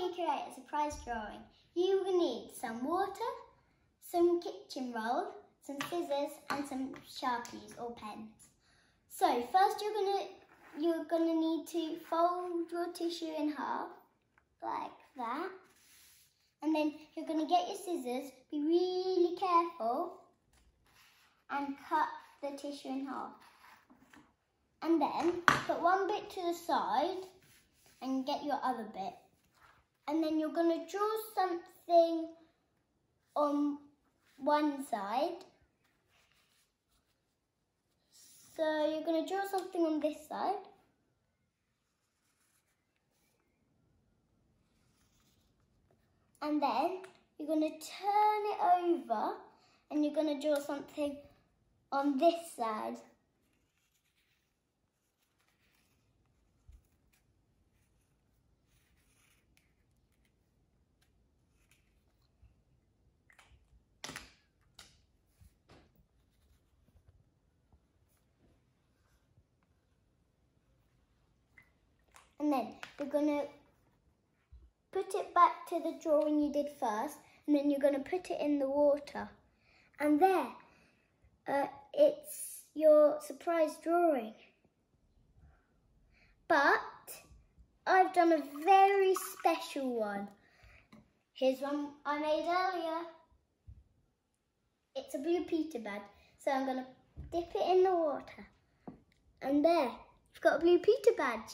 you create a surprise drawing, you will need some water, some kitchen roll, some scissors and some sharpies or pens. So first you're gonna you're gonna need to fold your tissue in half like that. And then you're gonna get your scissors, be really careful and cut the tissue in half. And then put one bit to the side and get your other bit. And then you're going to draw something on one side. So you're going to draw something on this side. And then you're going to turn it over and you're going to draw something on this side. And then you're going to put it back to the drawing you did first and then you're going to put it in the water. And there, uh, it's your surprise drawing. But I've done a very special one. Here's one I made earlier. It's a blue Peter bed. So I'm going to dip it in the water. And there, you've got a blue Peter badge.